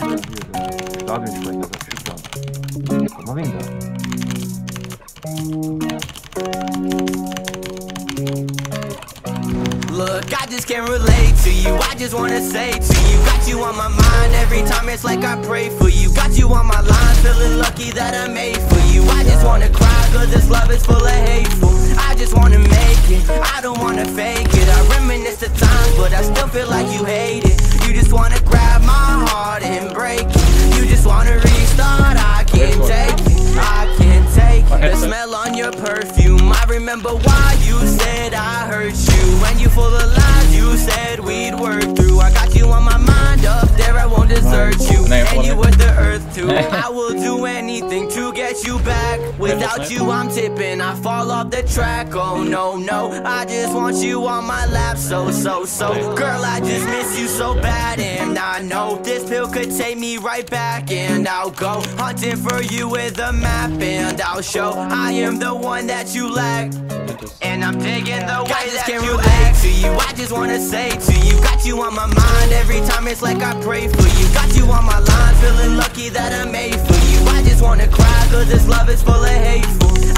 Look, I just can't relate to you. I just wanna say to you, got you on my mind every time. It's like I pray for you. Got you on my line, feeling lucky that I made for you. I just wanna cry, cause this love is full of hateful. I just wanna make it, I don't wanna fake it. I reminisce the times, but I still feel like you hate smell on your perfume. I remember why you said I hurt you. When you full of lies, you said we'd work through. I got you on my mind up there, I won't desert you. And you worth the earth too. I will do anything to get you back. Without you, I'm tipping. I fall off the track. Oh no, no. I just want you on my lap. So, so, so. Girl, I just miss you so bad. And I know this pill could take me right back. And I'll go hunting for you with a map. And I'll show I am the one that you lack. And I'm digging the way that can you act to you. I just wanna say to you, got you on my mind every time. It's like I pray for you. Got you on my line, feeling lucky that I made for you wanna cry, cause this love is full of hateful.